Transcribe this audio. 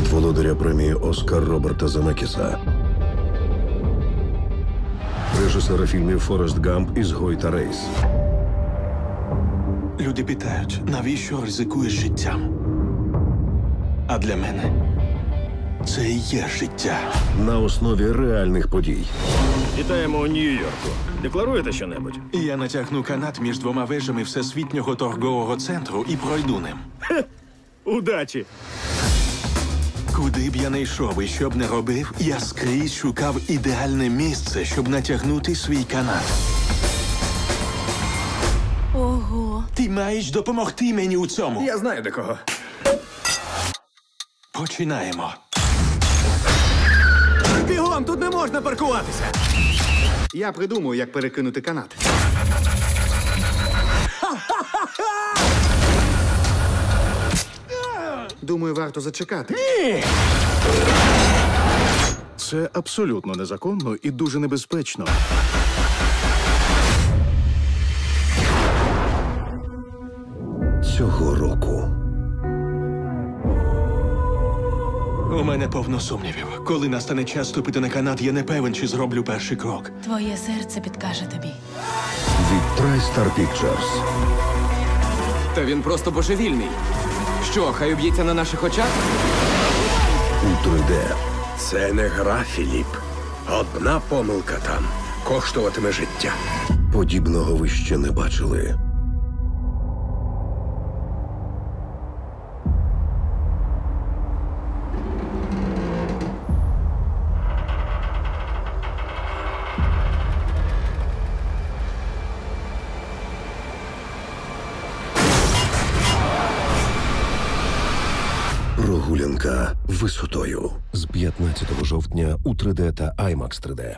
володаря премії Оскар Роберта Земекіса. Режисера фільмів Форест Гамп «Ізгой та Рейс. Люди питають, навіщо ризикуєш життям? А для мене це і є життя. На основі реальних подій. Вітаємо у Нью-Йорку. Декларуєте щонебудь? І я натягну канат між двома вежами Всесвітнього торгового центру і пройду ним. Удачі! Куди б я не йшов і що б не робив, я скрізь шукав ідеальне місце, щоб натягнути свій канат. Ого. Ти маєш допомогти мені у цьому. Я знаю до кого. Починаємо. Бігом, тут не можна паркуватися. Я придумаю, як перекинути канат. Думаю, варто зачекати. Це абсолютно незаконно і дуже небезпечно. Цього року У мене повно сумнівів. Коли настане час ступити на канат, я не певен, чи зроблю перший крок. Твоє серце підкаже тобі. від TriStar Pictures. Та він просто божевільний. Що, хай уб'ється на наших очах? у 3D. Це не гра, Філіп. Одна помилка там коштуватиме життя. Подібного ви ще не бачили. Прогулянка висотою з 15 жовтня у 3D та IMAX 3D.